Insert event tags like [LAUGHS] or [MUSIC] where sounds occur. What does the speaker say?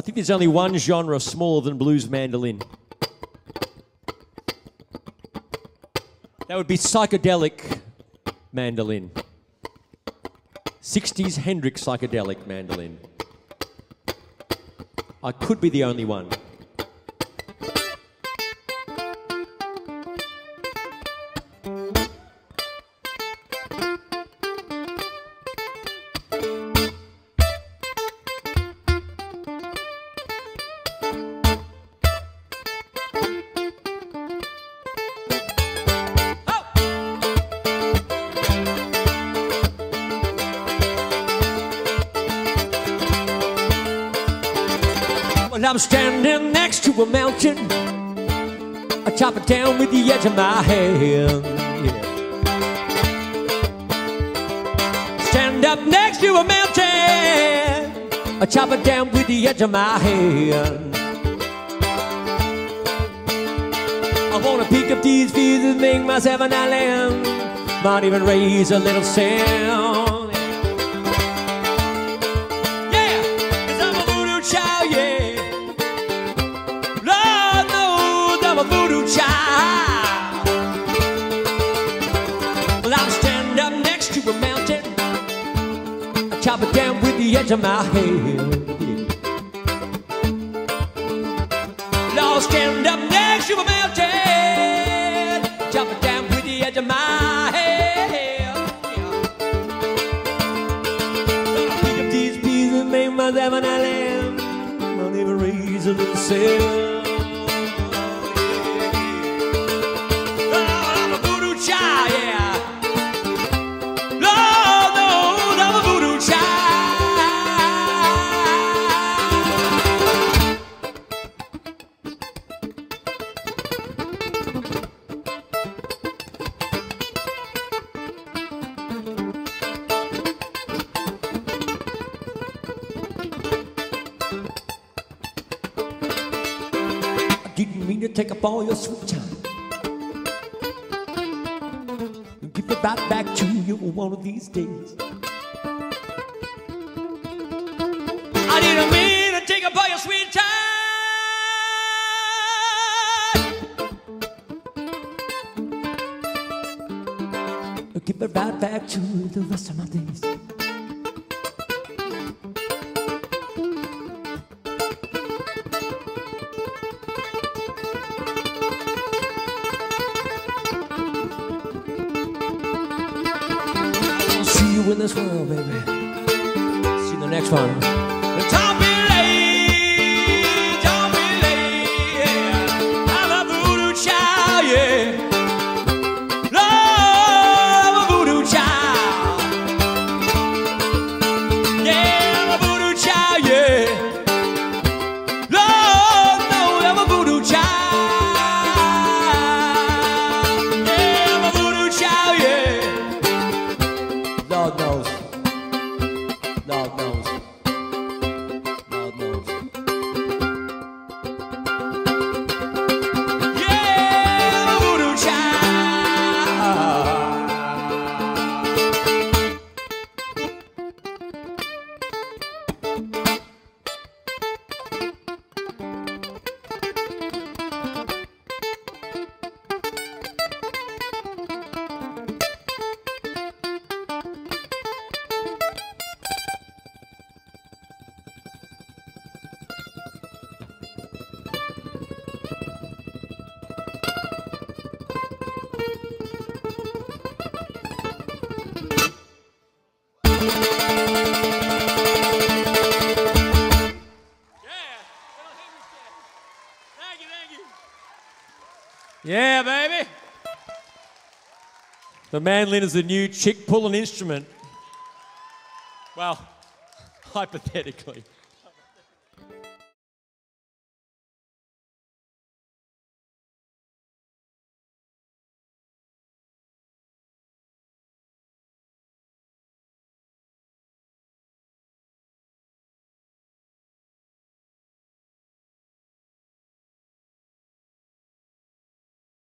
I think there's only one genre smaller than blues mandolin. That would be psychedelic mandolin. 60s Hendrix psychedelic mandolin. I could be the only one. Well, I'm standing next to a mountain. I chop it down with the edge of my hand. Yeah. Stand up next to a mountain. I chop it down with the edge of my hand. I wanna pick up these and make myself an island. Might even raise a little sound. Chop it down with the edge of my. Yeah. I'll stand up next to a mountain. Chop it down with the edge of my. Yeah. Gonna pick up these pieces make myself an island. Not raise a little take up all your sweet time. And Give it right back to you one of these days. I didn't mean to take up all your sweet time. Give it right back to you the rest of my days. You in this world, baby. See you in the next one. Lord knows. Yeah, baby. The mandolin is the new chick pulling instrument. Well, [LAUGHS] hypothetically.